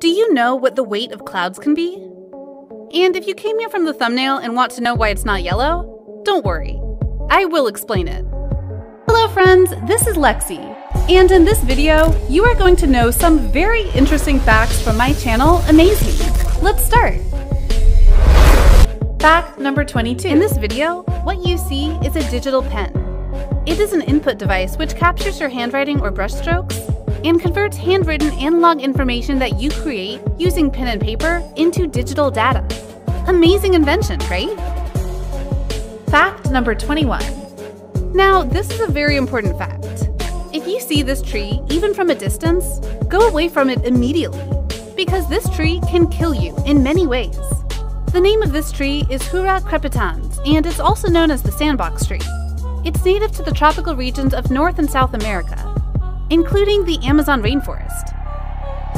Do you know what the weight of clouds can be? And if you came here from the thumbnail and want to know why it's not yellow, don't worry. I will explain it. Hello friends, this is Lexi, and in this video, you are going to know some very interesting facts from my channel, Amaze Me. Let's start! Fact number 22. In this video, what you see is a digital pen. It is an input device which captures your handwriting or brushstrokes and converts handwritten analog information that you create using pen and paper into digital data. Amazing invention, right? Fact number 21. Now, this is a very important fact. If you see this tree, even from a distance, go away from it immediately, because this tree can kill you in many ways. The name of this tree is Hura crepitans, and it's also known as the sandbox tree. It's native to the tropical regions of North and South America, including the Amazon rainforest.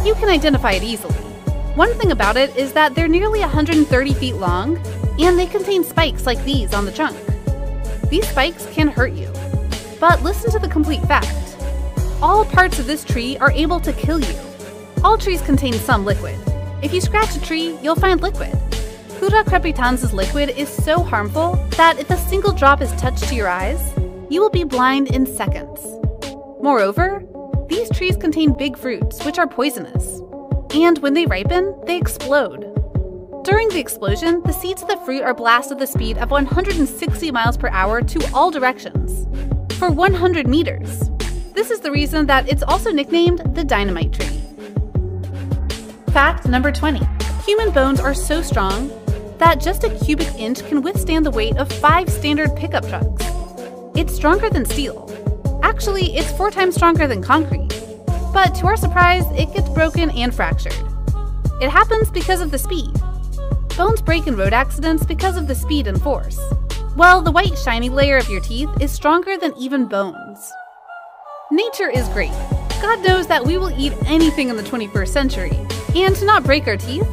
You can identify it easily. One thing about it is that they're nearly 130 feet long, and they contain spikes like these on the trunk. These spikes can hurt you. But listen to the complete fact. All parts of this tree are able to kill you. All trees contain some liquid. If you scratch a tree, you'll find liquid. Hura crepitans' liquid is so harmful that if a single drop is touched to your eyes, you will be blind in seconds. Moreover, these trees contain big fruits, which are poisonous. And when they ripen, they explode. During the explosion, the seeds of the fruit are blasted at the speed of 160 miles per hour to all directions, for 100 meters. This is the reason that it's also nicknamed the dynamite tree. Fact number 20. Human bones are so strong that just a cubic inch can withstand the weight of five standard pickup trucks. It's stronger than steel. Actually, it's four times stronger than concrete. But to our surprise, it gets broken and fractured. It happens because of the speed. Bones break in road accidents because of the speed and force. Well, the white shiny layer of your teeth is stronger than even bones. Nature is great. God knows that we will eat anything in the 21st century. And to not break our teeth,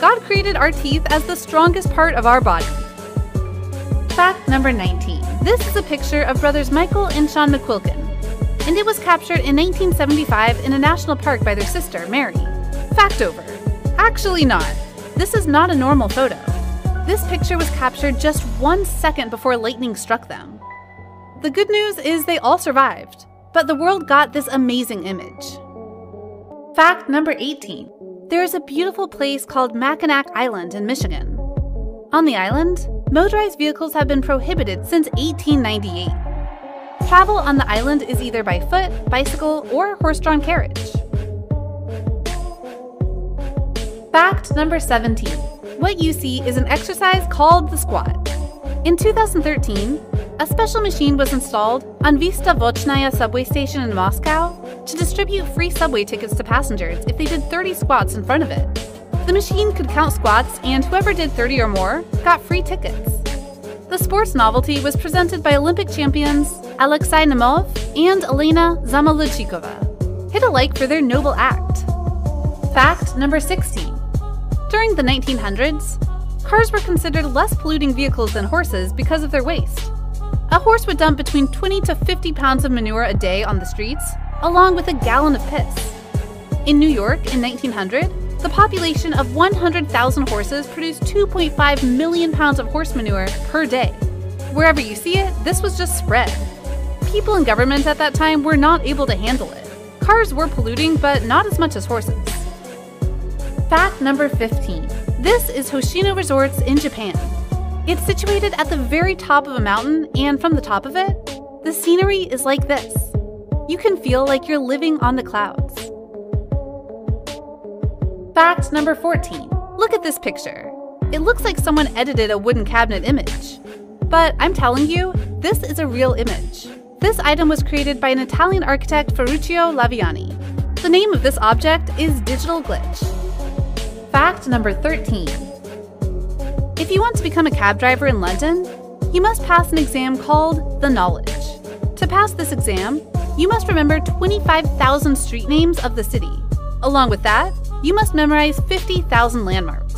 God created our teeth as the strongest part of our body. Fact number 19. This is a picture of brothers Michael and Sean McQuilkin, and it was captured in 1975 in a national park by their sister, Mary. Fact over. Actually, not. This is not a normal photo. This picture was captured just one second before lightning struck them. The good news is they all survived, but the world got this amazing image. Fact number 18. There is a beautiful place called Mackinac Island in Michigan. On the island, motorized vehicles have been prohibited since 1898. Travel on the island is either by foot, bicycle, or horse drawn carriage. Fact number 17. What you see is an exercise called the squat. In 2013, a special machine was installed on Vystavochnaya subway station in Moscow to distribute free subway tickets to passengers if they did 30 squats in front of it. The machine could count squats, and whoever did 30 or more got free tickets. The sports novelty was presented by Olympic champions Alexei Nemov and Elena Zamolodchikova. Hit a like for their noble act. Fact number 16. During the 1900s, cars were considered less polluting vehicles than horses because of their waste. A horse would dump between 20 to 50 pounds of manure a day on the streets, along with a gallon of piss. In New York in 1900, the population of 100,000 horses produced 2.5 million pounds of horse manure per day. Wherever you see it, this was just spread. People in government at that time were not able to handle it. Cars were polluting, but not as much as horses. Fact number 15. This is Hoshino Resorts in Japan. It's situated at the very top of a mountain, and from the top of it, the scenery is like this. You can feel like you're living on the clouds. Fact number 14. Look at this picture. It looks like someone edited a wooden cabinet image. But I'm telling you, this is a real image. This item was created by an Italian architect Ferruccio Laviani. The name of this object is Digital Glitch. Fact number 13. If you want to become a cab driver in London, you must pass an exam called the Knowledge. To pass this exam, you must remember 25,000 street names of the city. Along with that, you must memorize 50,000 landmarks.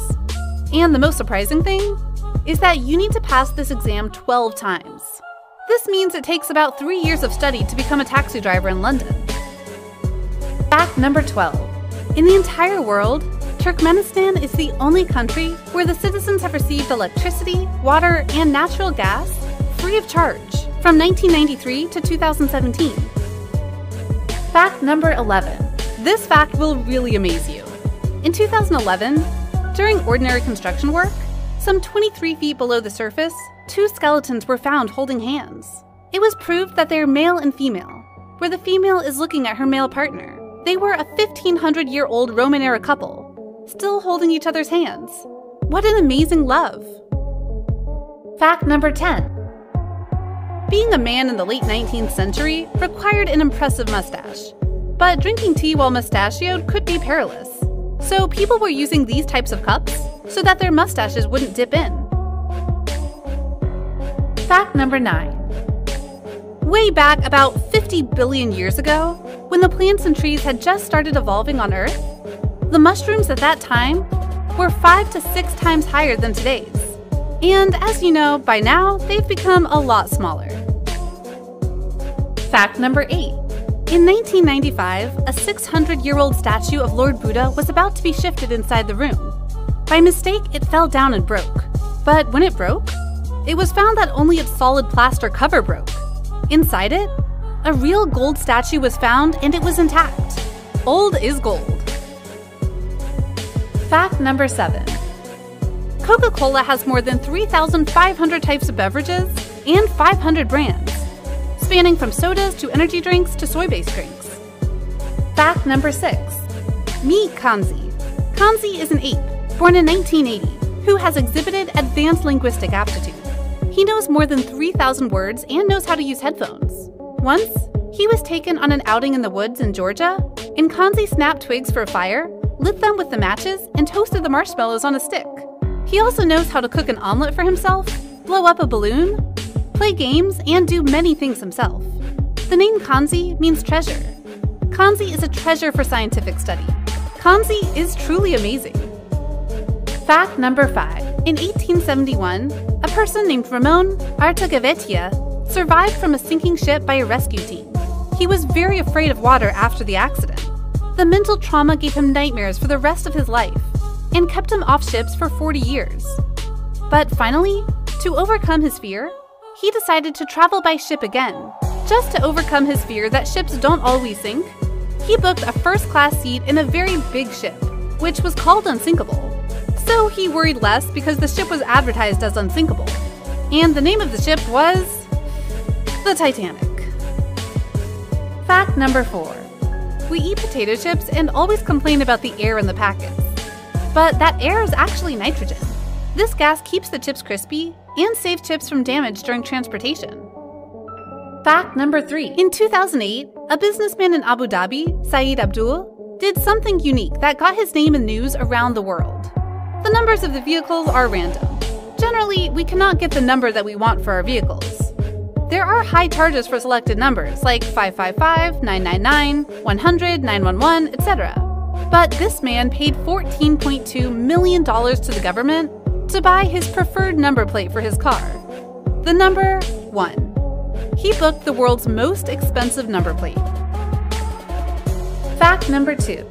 And the most surprising thing is that you need to pass this exam 12 times. This means it takes about three years of study to become a taxi driver in London. Fact number 12. In the entire world, Turkmenistan is the only country where the citizens have received electricity, water, and natural gas free of charge from 1993 to 2017. Fact number 11. This fact will really amaze you. In 2011, during ordinary construction work, some 23 feet below the surface, two skeletons were found holding hands. It was proved that they are male and female, where the female is looking at her male partner. They were a 1500 year old Roman era couple, still holding each other's hands. What an amazing love! Fact number 10 Being a man in the late 19th century required an impressive mustache, but drinking tea while mustachioed could be perilous. So people were using these types of cups so that their mustaches wouldn't dip in. Fact number 9 Way back about 50 billion years ago, when the plants and trees had just started evolving on Earth, the mushrooms at that time were five to six times higher than today's. And as you know, by now, they've become a lot smaller. Fact number 8. In 1995, a 600 year old statue of Lord Buddha was about to be shifted inside the room. By mistake, it fell down and broke. But when it broke, it was found that only its solid plaster cover broke. Inside it, a real gold statue was found and it was intact. Old is gold. Fact number 7 Coca Cola has more than 3,500 types of beverages and 500 brands, spanning from sodas to energy drinks to soy based drinks. Fact number 6 Meet Kanzi. Kanzi is an ape, born in 1980, who has exhibited advanced linguistic aptitude. He knows more than 3,000 words and knows how to use headphones. Once, he was taken on an outing in the woods in Georgia, and Kanzi snapped twigs for a fire, lit them with the matches, and toasted the marshmallows on a stick. He also knows how to cook an omelet for himself, blow up a balloon, play games, and do many things himself. The name Kanzi means treasure. Kanzi is a treasure for scientific study. Kanzi is truly amazing. Fact number 5. In 1871, a person named Ramon Artagaveytia survived from a sinking ship by a rescue team. He was very afraid of water after the accident. The mental trauma gave him nightmares for the rest of his life and kept him off ships for 40 years. But finally, to overcome his fear, he decided to travel by ship again. Just to overcome his fear that ships don't always sink, he booked a first class seat in a very big ship, which was called Unsinkable. So he worried less because the ship was advertised as unsinkable. And the name of the ship was. the Titanic. Fact number 4 We eat potato chips and always complain about the air in the packets. But that air is actually nitrogen. This gas keeps the chips crispy and save chips from damage during transportation. Fact number 3 In 2008, a businessman in Abu Dhabi, Saeed Abdul, did something unique that got his name in news around the world. The numbers of the vehicles are random. Generally, we cannot get the number that we want for our vehicles. There are high charges for selected numbers, like 555, 999, 100, 911, etc. But this man paid $14.2 million to the government to buy his preferred number plate for his car. The number 1. He booked the world's most expensive number plate. Fact number 2.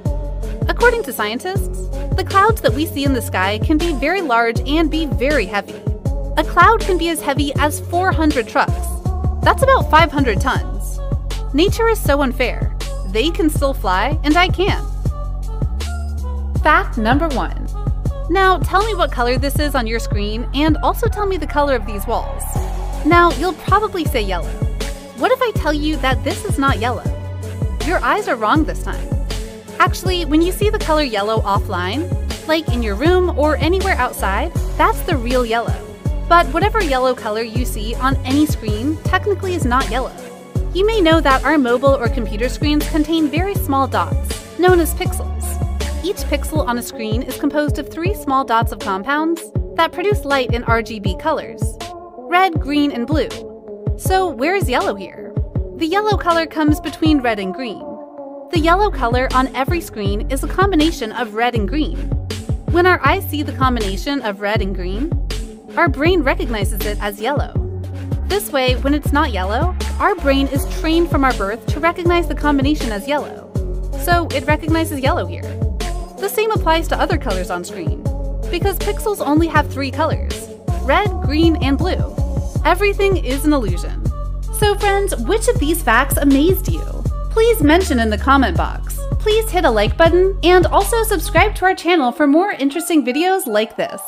According to scientists, the clouds that we see in the sky can be very large and be very heavy. A cloud can be as heavy as 400 trucks. That's about 500 tons. Nature is so unfair. They can still fly, and I can't. Fact number one. Now, tell me what color this is on your screen, and also tell me the color of these walls. Now, you'll probably say yellow. What if I tell you that this is not yellow? Your eyes are wrong this time. Actually, when you see the color yellow offline, like in your room or anywhere outside, that's the real yellow. But whatever yellow color you see on any screen technically is not yellow. You may know that our mobile or computer screens contain very small dots, known as pixels. Each pixel on a screen is composed of three small dots of compounds that produce light in RGB colors red, green, and blue. So, where is yellow here? The yellow color comes between red and green. The yellow color on every screen is a combination of red and green. When our eyes see the combination of red and green, our brain recognizes it as yellow. This way, when it's not yellow, our brain is trained from our birth to recognize the combination as yellow. So it recognizes yellow here. The same applies to other colors on screen, because pixels only have three colors red, green, and blue. Everything is an illusion. So, friends, which of these facts amazed you? Please mention in the comment box. Please hit a like button and also subscribe to our channel for more interesting videos like this.